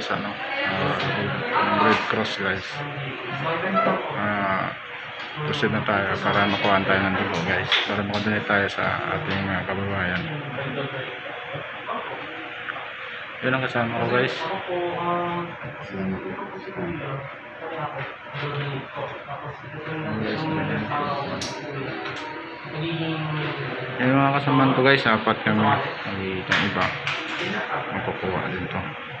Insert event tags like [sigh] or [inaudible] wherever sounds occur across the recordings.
sa ano, uh, Red Cross guys. Ah, proceed na tayo para makuhaan tayo ng dugo guys. Para makadunit tayo sa ating uh, kababayan. Yun ang kasama ko guys. Guys, ganyan. Yung mga kasamaan ko guys, apat kami. Itong iba. Makukuha din to.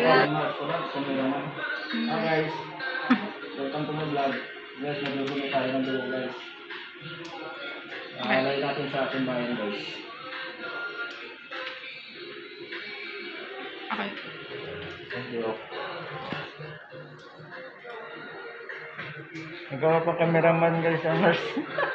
Ah, guys, welcome to my vlog. Guys, nagluluto tayo ng dugo guys. Alay natin sa ating bayan guys. Okay. Thank you. Nagawa pa cameraman guys ang [laughs]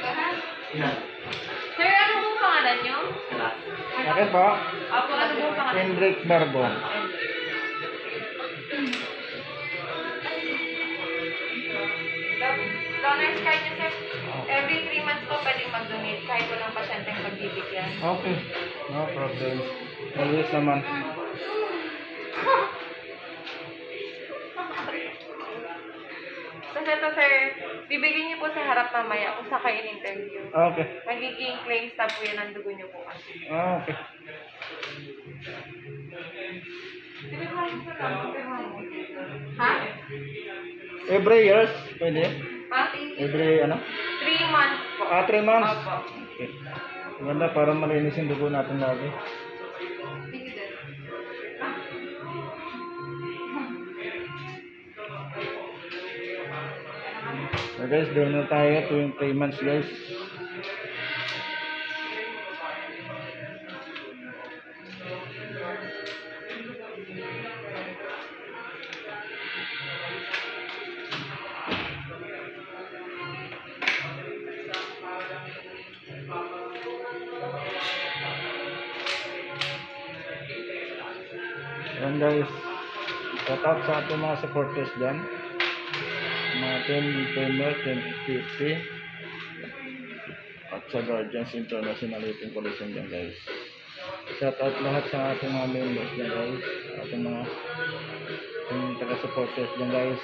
ko, ha? Yan. Sir, ano po pangalan niyo? Bakit po? Apo, ano po pangalan? Kendrick Barbon. Okay. No problem. Always naman. Kasi ito sir, bibigyan niyo po sa harap mamaya kung sa kayo in-interview. Okay. Magiging claims tab po yan ang dugo niyo po kasi. Ah, okay. Ha? Every years, pwede? Ha? Every, ano? Three months po. Ah, 3 months? Opo. Okay. Maganda, para malinis yung dugo natin lagi. So guys, doon na tayo tuwing 3 months guys. Yan guys. Shout out sa ating mga supporters dyan. Mga 10 Premier, 1050 at sa Guardians International Eating Collection dyan guys. Shout out lahat sa ating mga members dyan guys. Ating mga yung taga-supporters dyan guys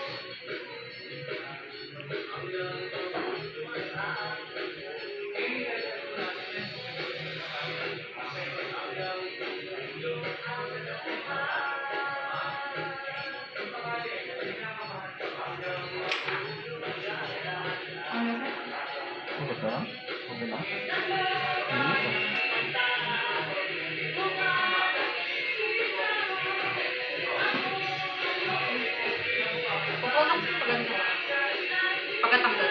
okay? Ano ito? Sa. Pagkatanggal.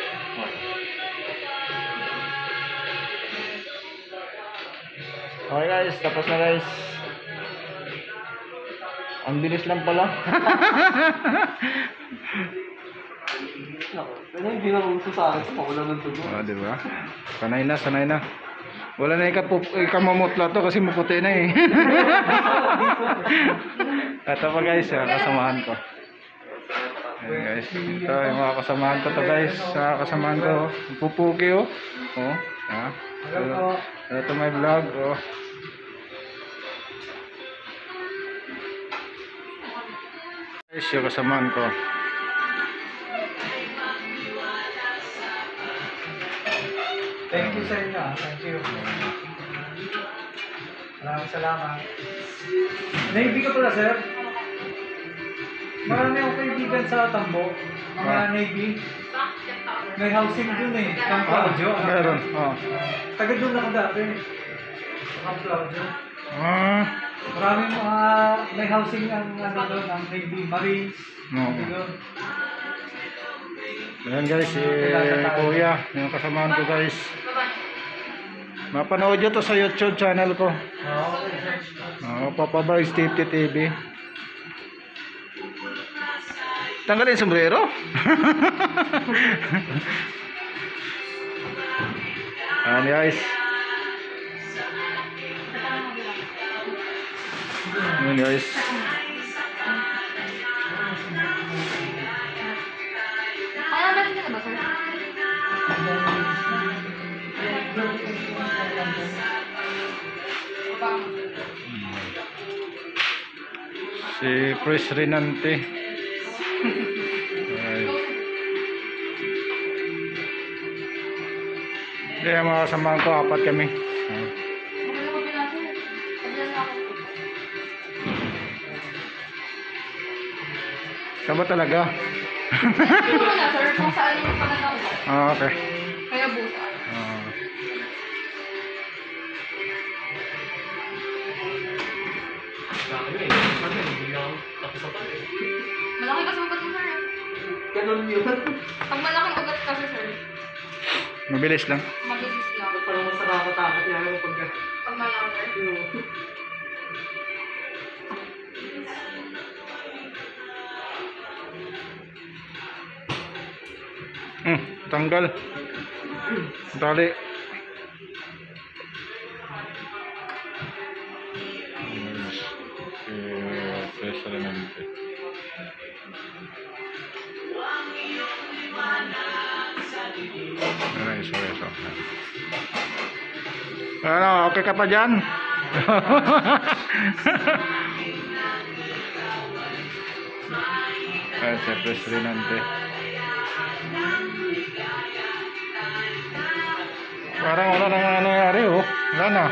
Guys, tapos na guys. Ang bilis lang pala. [laughs] Pero hindi na uso sa akin. Makulang ng tubo. Ah, di ba? Sanay na, sanay na. Wala na ikapup ikamamutla to kasi maputi na eh. [laughs] Ito pa guys, ah, kasamahan ko. Ayan guys, ito yung mga kasamahan ko to guys. Sa kasamahan ko, pupuki oh. Oh, ha? Ito, ito may vlog oh. Guys, yung kasamahan ko. Thank you sa inyo. ah. Thank you. Maraming salamat. Navy ka pala, sir? Marami akong kaibigan sa Tambo. Mga Ah. Navy. May housing dun eh. Camp Claudio. Meron, oh. Taga dun ako dati. Camp Claudio. Ah, Maraming mga may housing ang ano doon, ang Navy, Marines. Oo. Doon. Ayan guys, si Kuya, yung kasamahan ko guys. Mapanood nyo to sa YouTube channel ko. Oo. Oh, Papa Bars TV TV. Tanggalin yung sombrero. [laughs] Ayan guys. Ayan guys. Si Chris Renante. Ay. Kaya mga kasamahan ko, apat kami. Ako. Saan ba talaga? Ito na, sir, kung saan yung pananaw mo. Ah, okay. Ganun yun. Pag malaking ugat kasi, sir, Mabilis lang. mabilis lang. Parang mas nakakatakot niya yung pagka... Pag malaki, sir. Hmm, tanggal. Tali. Eso, eso. Ano, okay ka pa dyan? [laughs] Ay, siyempre, srinante. Parang wala nang nangyari, oh. Wala na.